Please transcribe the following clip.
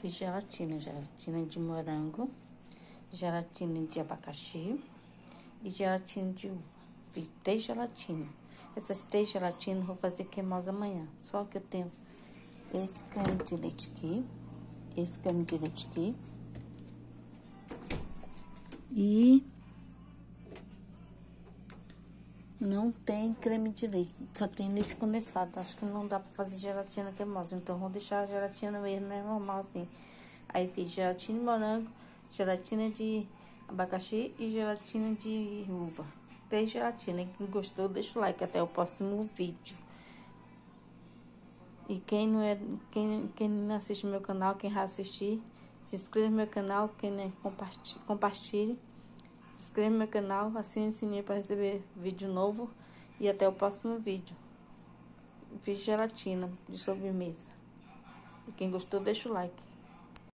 Fiz gelatina, gelatina de morango, gelatina de abacaxi e gelatina de uva. Fiz três gelatinas. Essas três gelatinas vou fazer queimosa amanhã. Só que eu tenho esse creme de leite aqui, esse creme de leite aqui. E não tem creme de leite, só tem leite condensado. Acho que não dá pra fazer gelatina cremosa, então vou deixar a gelatina mesmo, né, normal assim. Aí fiz gelatina de morango, gelatina de abacaxi e gelatina de uva. Três gelatinas. Quem gostou, deixa o like até o próximo vídeo. E quem não é, quem, quem não assiste meu canal, quem vai assistir, se inscreva no meu canal, quem não é, compartilhe, compartilhe. Inscreva no meu canal, assine o sininho para receber vídeo novo. E até o próximo vídeo. Fiz gelatina de sobremesa. E quem gostou, deixa o like.